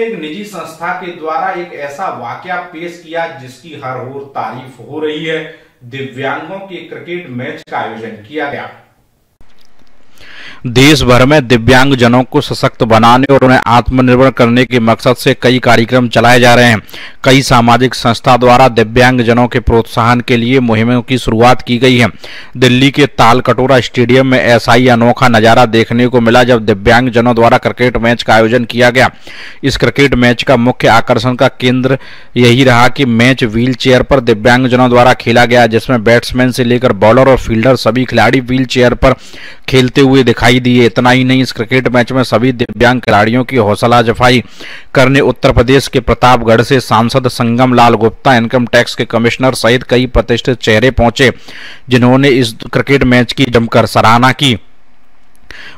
एक निजी संस्था के द्वारा एक ऐसा वाकया पेश किया जिसकी हर ओर तारीफ़ हो रही है। दिव्यांगों के क्रिकेट मैच का आयोजन किया गया। देश भर में दिव्यांग जनों को सशक्त बनाने और उन्हें आत्मनिर्भर करने के मकसद से कई कार्यक्रम चलाए जा रहे हैं। कई सामाजिक संस्था द्वारा दिव्यांग जनों के प्रोत्साहन के लिए मुहिमों की शुरुआत की गई है। दिल्ली के ताल कटोरा स्टेडियम में ऐसा ही अनोखा नज़ारा देखने को मिला जब दिव्यांग जनों द्वारा क्रिकेट मैच का आयोजन किया गया। इस क्रिकेट मैच का मुख्य आकर्षण का केंद्र यही रहा कि मैच व्हील चेयर पर दिव्यांग जनों द्वारा खेला गया, जिसमें बैट्समैन से लेकर बॉलर और फील्डर सभी खिलाड़ी व्हील चेयर पर खेलते हुए दिखाई दिखाई दिए। इतना ही नहीं, इस क्रिकेट मैच में सभी दिव्यांग खिलाड़ियों की हौसला जफाई करने उत्तर प्रदेश के प्रतापगढ़ से सांसद संगम लाल गुप्ता, इनकम टैक्स के कमिश्नर सहित कई प्रतिष्ठित चेहरे पहुँचे, जिन्होंने इस क्रिकेट मैच की जमकर सराहना की।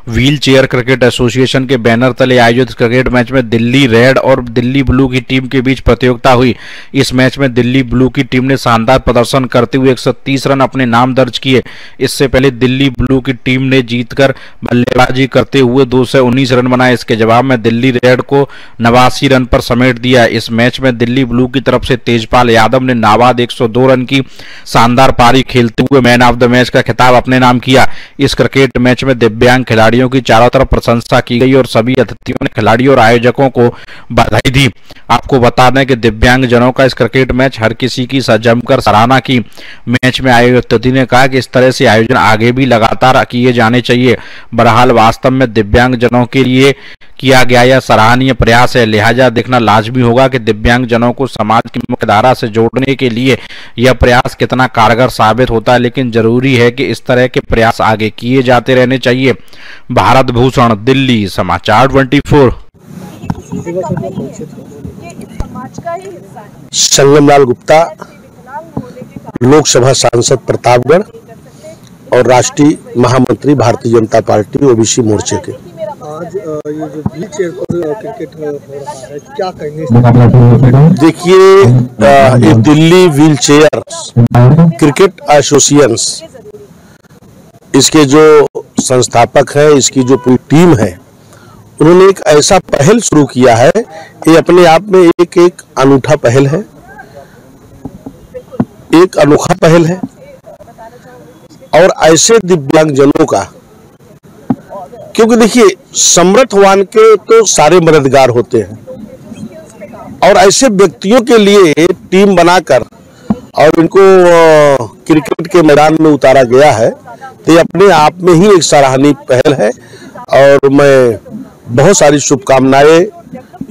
व्हील चेयर क्रिकेट एसोसिएशन के बैनर तले आयोजित क्रिकेट मैच में दिल्ली रेड और दिल्ली ब्लू की टीम के बीच प्रतियोगिता हुई। इस मैच में दिल्ली ब्लू की टीम ने शानदार प्रदर्शन करते हुए 130 रन अपने नाम दर्ज किए। इससे पहले दिल्ली ब्लू की टीम ने जीतकर बल्लेबाजी करते हुए दो सौ उन्नीस रन बनाए। इसके जवाब में दिल्ली रेड को नवासी रन पर समेट दिया। इस मैच में दिल्ली ब्लू की तरफ़ से तेजपाल यादव ने नाबाद एक सौ दो रन की शानदार पारी खेलते हुए मैन ऑफ़ द मैच का खिताब अपने नाम किया। इस क्रिकेट मैच में दिव्यांग खिलाड़ियों की चारों तरफ़ प्रशंसा की गई और सभी अतिथियों ने, खिलाड़ियों और आयोजकों को बधाई दी। आपको बता दें कि दिव्यांग जनों का इस क्रिकेट मैच हर किसी की जमकर सराहना की मैच में आए अतिथि ने कहा कि इस तरह से आयोजन आगे भी लगातार किए जाने चाहिए। बहरहाल, वास्तव में दिव्यांग जनों के लिए किया गया। यह सराहनीय प्रयास है। लिहाजा देखना लाजमी होगा कि दिव्यांग जनों को समाज की मुख्य धारा से जोड़ने के लिए यह प्रयास कितना कारगर साबित होता है, लेकिन ज़रूरी है कि इस तरह के प्रयास आगे किए जाते रहने चाहिए। भारत भूषण, दिल्ली समाचार 24 संगम लाल गुप्ता, लोकसभा सांसद प्रतापगढ़ और राष्ट्रीय महामंत्री भारतीय जनता पार्टी, ओबीसी मोर्चे के। आज ये जो व्हील क्रिकेट हो रहा है, क्या कहने देखिए ये Delhi wheel chair cricket association इसके जो संस्थापक है, इसकी जो पूरी टीम है, उन्होंने एक ऐसा पहल शुरू किया है, ये अपने आप में एक एक अनूठा पहल है, एक अनोखा पहल है, और ऐसे दिव्यांग जनों का क्योंकि देखिए समर्थवान के तो सारे मददगार होते हैं। और ऐसे व्यक्तियों के लिए टीम बनाकर और इनको क्रिकेट के मैदान में उतारा गया है तो अपने आप में ही एक सराहनीय पहल है। और मैं बहुत सारी शुभकामनाएँ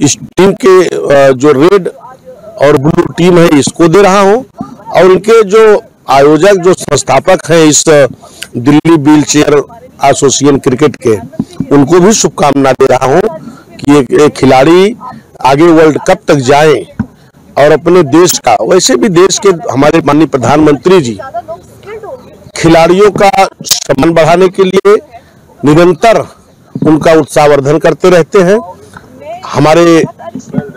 इस टीम के जो रेड और ब्लू टीम है, इसको दे रहा हूँ। और उनके जो आयोजक, जो संस्थापक हैं इस Delhi wheel chair association cricket के, उनको भी शुभकामना दे रहा हूँ कि एक एक खिलाड़ी आगे वर्ल्ड कप तक जाए और अपने देश का, वैसे भी देश के हमारे माननीय प्रधानमंत्री जी, खिलाड़ियों का सम्मान बढ़ाने के लिए निरंतर उनका उत्साहवर्धन करते रहते हैं। हमारे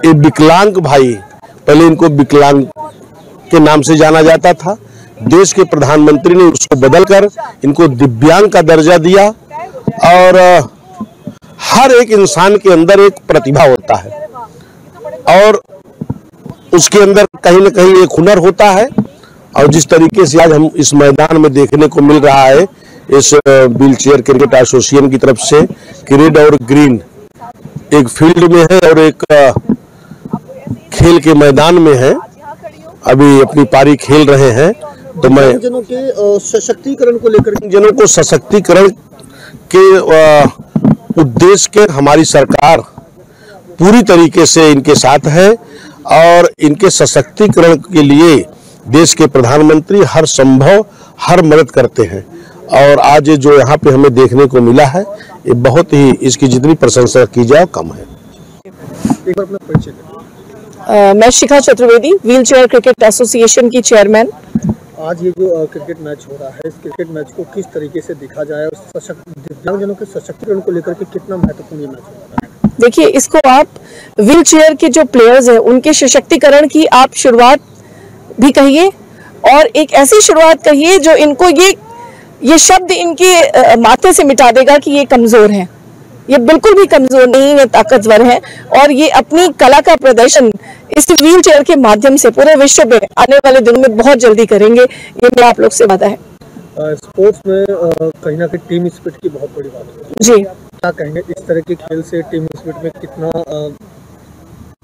विकलांग भाई, पहले इनको विकलांग के नाम से जाना जाता था देश के प्रधानमंत्री ने उसको बदलकर इनको दिव्यांग का दर्जा दिया और हर एक इंसान के अंदर एक प्रतिभा होता है और उसके अंदर कहीं ना कहीं एक हुनर होता है और जिस तरीके से आज हम इस मैदान में देखने को मिल रहा है, इस व्हील चेयर क्रिकेट एसोसिएशन की तरफ़ से कि रेड और ग्रीन एक फ़ील्ड में है और एक खेल के मैदान में है। अभी अपनी पारी खेल रहे हैं। तो मैं जनों के सशक्तिकरण को लेकर जनों को सशक्तिकरण के उद्देश्य के हमारी सरकार पूरी तरीके से इनके साथ है और इनके सशक्तिकरण के लिए देश के प्रधानमंत्री हर संभव हर मदद करते हैं। और आज जो यहाँ पे हमें देखने को मिला है ये बहुत ही इसकी जितनी प्रशंसा की जाए कम है। एक बार अपना परिचय uh, मैं Shikha Chaturvedi wheel chair cricket association की चेयरमैन। आज ये जो क्रिकेट मैच हो रहा है, इस क्रिकेट मैच को किस तरीके से दिखा जाए और दिव्यांगजनों के सशक्तिकरण को लेकर के कितना महत्वपूर्ण ये मैच होता है? देखिए, इसको आप व्हील चेयर के जो प्लेयर्स हैं, उनके सशक्तिकरण की आप शुरुआत भी कहिए और एक ऐसी शुरुआत कहिए जो इनको ये ये शब्द इनके माथे से मिटा देगा कि ये कमज़ोर हैं। ये बिल्कुल भी कमज़ोर नहीं है, ताकतवर है और ये अपनी कला का प्रदर्शन इस व्हील चेयर के माध्यम से पूरे विश्व में आने वाले दिनों में बहुत जल्दी करेंगे ये मेरा आप लोग से वादा है। स्पोर्ट्स में कहीं ना कहीं टीम स्पिरिट की बहुत बड़ी बात है। जी। क्या कहेंगे इस तरह के खेल से टीम स्पिरिट में कितना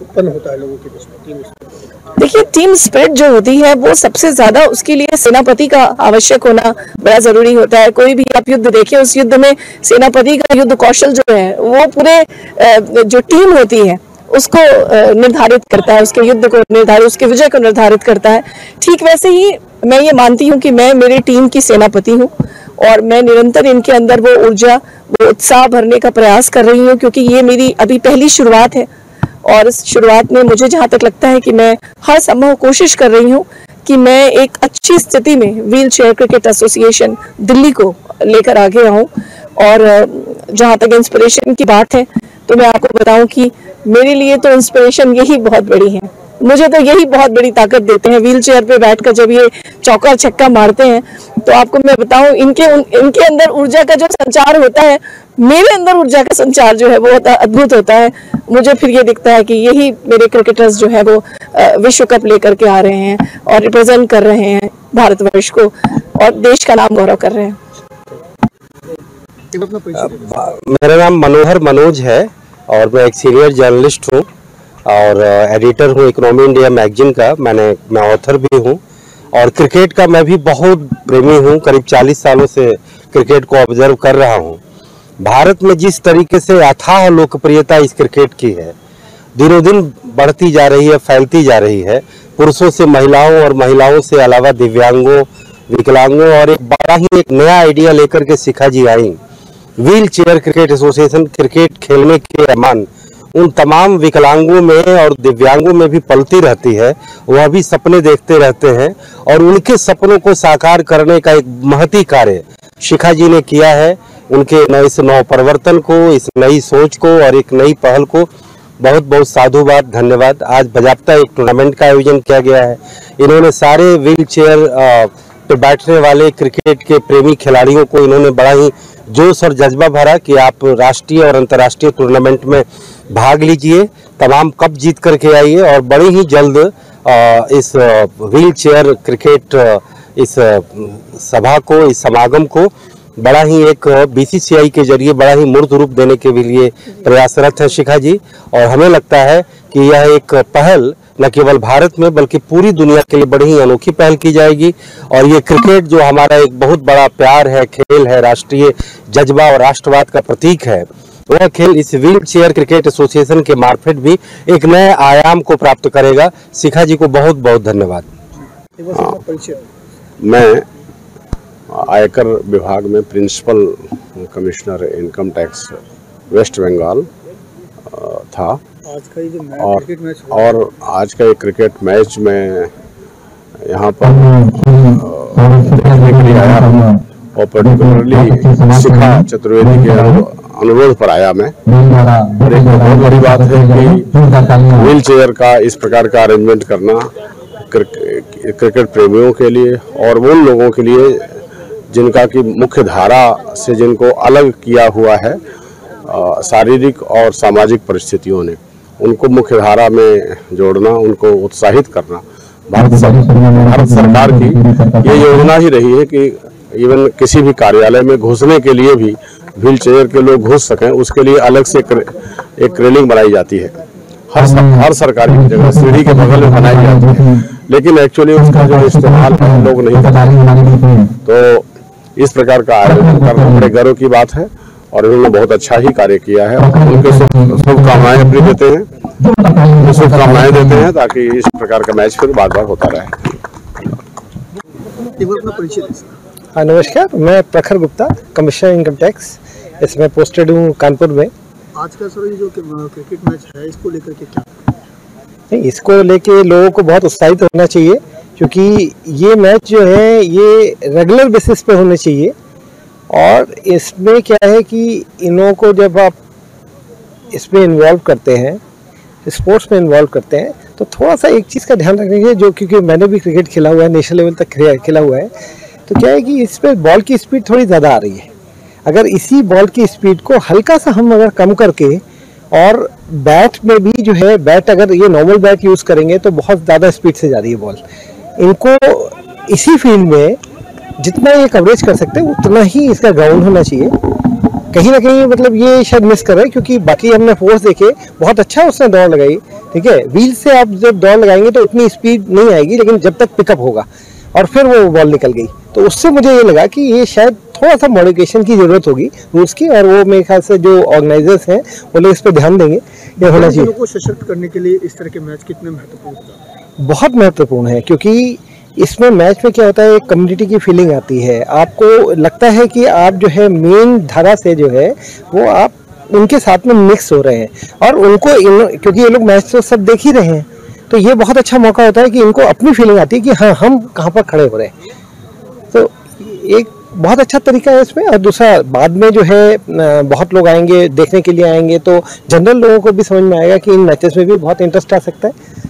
उत्पन्न होता है लोगों के बीच में टीम स्पिरिट देखिए टीम स्पिरिट जो होती है वो सबसे ज़्यादा उसके लिए सेनापति का आवश्यक होना बड़ा ज़रूरी होता है। कोई भी आप युद्ध देखिए उस युद्ध में सेनापति का युद्ध कौशल जो है वो पूरे जो टीम होती है उसको निर्धारित करता है, उसके युद्ध को निर्धारित, उसके विजय को निर्धारित करता है। ठीक वैसे ही मैं ये मानती हूँ कि मैं मेरी टीम की सेनापति हूँ और मैं निरंतर इनके अंदर वो ऊर्जा, वो उत्साह भरने का प्रयास कर रही हूँ क्योंकि ये मेरी अभी पहली शुरुआत है। और इस शुरुआत में मुझे जहाँ तक लगता है कि मैं हर संभव कोशिश कर रही हूँ कि मैं एक अच्छी स्थिति में wheel chair cricket association Delhi को लेकर आगे आऊँ और जहाँ तक इंस्पिरेशन की बात है तो मैं आपको बताऊँ कि मेरे लिए तो इंस्पिरेशन यही बहुत बड़ी है। मुझे तो यही बहुत बड़ी ताकत देते हैं। व्हील चेयर पे बैठकर जब ये चौका छक्का मारते हैं तो आपको मैं बताऊँ इनके उन, इनके अंदर ऊर्जा का जो संचार होता है मेरे अंदर ऊर्जा का संचार जो है वो होता अद्भुत होता है। मुझे फिर ये दिखता है कि यही मेरे क्रिकेटर्स जो है वो विश्व कप लेकर के आ रहे हैं और रिप्रेजेंट कर रहे हैं भारतवर्ष को और देश का नाम गौरव कर रहे हैं। मेरा नाम मनोहर मनोज है। और मैं एक सीनियर जर्नलिस्ट हूँ और एडिटर हूँ इकोनॉमी इंडिया मैगजीन का। मैंने, मैं ऑथर भी हूँ और क्रिकेट का मैं भी बहुत प्रेमी हूँ। करीब 40 सालों से क्रिकेट को ऑब्ज़र्व कर रहा हूँ। भारत में जिस तरीके से अथाह लोकप्रियता इस क्रिकेट की है दिनों दिन बढ़ती जा रही है, फैलती जा रही है। पुरुषों से महिलाओं और महिलाओं से अलावा दिव्यांगों, विकलांगों और एक बड़ा ही एक नया आइडिया लेकर के शिखा जी आई। Wheel chair cricket association cricket खेलने के अमान, उन तमाम विकलांगों में और दिव्यांगों में भी पलती रहती है, वह भी सपने देखते रहते हैं और उनके सपनों को साकार करने का एक महती कार्य शिखा जी ने किया है। उनके नए इस नव परिवर्तन को, इस नई सोच को और एक नई पहल को बहुत बहुत साधुवाद, धन्यवाद। आज बजाप्ता एक टूर्नामेंट का आयोजन किया गया है। इन्होंने सारे व्हील चेयर पे बैठने वाले क्रिकेट के प्रेमी खिलाड़ियों को इन्होंने बड़ा ही जोश और जज्बा भरा कि आप राष्ट्रीय और अंतर्राष्ट्रीय टूर्नामेंट में भाग लीजिए, तमाम कप जीत करके आइए और बड़े ही जल्द इस व्हील चेयर क्रिकेट इस सभा को, इस समागम को बड़ा ही एक बीसीसीआई के ज़रिए बड़ा ही मूर्त रूप देने के भी लिए प्रयासरत है शिखा जी। और हमें लगता है कि यह एक पहल न केवल भारत में बल्कि पूरी दुनिया के लिए बड़ी ही अनोखी पहल की जाएगी। और ये क्रिकेट जो हमारा एक बहुत बड़ा प्यार है खेल है राष्ट्रीय जज्बा और राष्ट्रवाद का प्रतीक है वह खेल इस व्हील चेयर क्रिकेट एसोसिएशन के मार्फेट भी एक नए आयाम को प्राप्त करेगा। शिखा जी को बहुत बहुत धन्यवाद। मैं आयकर विभाग में principal commissioner income tax West Bengal था। आज का ये जो मैच और क्रिकेट मैच और आज का ये क्रिकेट मैच में यहाँ पर देखने के लिए आया हूँ और पर्टिकुलरली शिखा चतुर्वेदी के अनुरोध पर आया मैं। और एक बहुत बड़ी बात है कि व्हील चेयर का इस प्रकार का अरेंजमेंट करना क्रिक- क्रिकेट प्रेमियों के लिए और उन लोगों के लिए जिनका की मुख्य धारा से जिनको अलग किया हुआ है शारीरिक और सामाजिक परिस्थितियों ने उनको मुख्य धारा में जोड़ना उनको उत्साहित करना। भारत भारत सरकार की ये योजना ही रही है कि इवन किसी भी कार्यालय में घुसने के लिए भी व्हील चेयर के लोग घुस सकें उसके लिए अलग से एक, एक रेलिंग बनाई जाती है। हर सर, हर सरकारी जगह सीढ़ी के बगल में बनाई जाती है। लेकिन एक्चुअली उसका जो इस्तेमाल लोग नहीं करते। तो इस प्रकार का आयोजन करना बड़े गर्व की बात है और इन्होंने बहुत अच्छा ही कार्य किया है। उनके शुभकामनाएँ अपनी देते हैं। शुभकामनाएँ देते हैं ताकि इस प्रकार का मैच फिर बार बार होता रहे। हाँ नमस्कार। मैं Prakhar Gupta commissioner income tax. इसमें पोस्टेड हूँ कानपुर में। आज का सर ये जो क्रिकेट मैच है इसको लेकर के क्या? नहीं, इसको लेके लोगों को बहुत उत्साहित होना चाहिए। क्योंकि ये मैच जो है, ये रेगुलर बेसिस पे होने चाहिए। और इसमें क्या है कि इनों को जब आप इसमें इन्वॉल्व करते हैं स्पोर्ट्स में इन्वॉल्व करते हैं तो थोड़ा सा एक चीज़ का ध्यान रखना चाहिए जो क्योंकि मैंने भी क्रिकेट खेला हुआ है नेशनल लेवल तक खेला हुआ है। तो क्या है कि इस पर बॉल की स्पीड थोड़ी ज़्यादा आ रही है। अगर इसी बॉल की स्पीड को हल्का सा हम अगर कम करके और बैट में भी जो है बैट अगर ये नॉर्मल बैट यूज़ करेंगे तो बहुत ज़्यादा स्पीड से जा रही है बॉल इनको इसी फ़ील्ड में जितना ये कवरेज कर सकते हैं उतना ही इसका ग्राउंड होना चाहिए। कहीं ना कहीं मतलब ये शायद मिस कर रहे हैं क्योंकि बाकी हमने फोर्स देखे बहुत अच्छा उसने दौड़ लगाई ठीक है? व्हील से आप जब दौड़ लगाएँगे तो उतनी स्पीड नहीं आएगी लेकिन जब तक पिकअप होगा और फिर वो बॉल निकल गई। तो उससे मुझे ये लगा कि ये शायद थोड़ा सा मॉडिफिकेशन की ज़रूरत होगी रूल्स की और वो मेरे ख्याल से जो ऑर्गेनाइजर्स हैं वो लोग इस पर ध्यान देंगे ये होना चाहिए। सशक्त करने के लिए इस तरह के मैच कितने महत्वपूर्ण होता बहुत महत्वपूर्ण है, क्योंकि इसमें मैच में क्या होता है, एक कम्युनिटी की फीलिंग आती है। आपको लगता है कि आप जो है मेन धारा से जो है, वो आप उनके साथ में मिक्स हो रहे हैं। और उनको इन, क्योंकि ये लोग मैच तो सब देख ही रहे हैं तो ये बहुत अच्छा मौका होता है कि इनको अपनी फीलिंग आती है कि हाँ हम कहाँ पर खड़े हो रहे हैं। तो एक बहुत अच्छा तरीका है इसमें। और दूसरा, बाद में जो है बहुत लोग आएँगे, देखने के लिए आएँगे तो जनरल लोगों को भी समझ में आएगा कि इन मैचेस में भी बहुत इंटरेस्ट आ सकता है।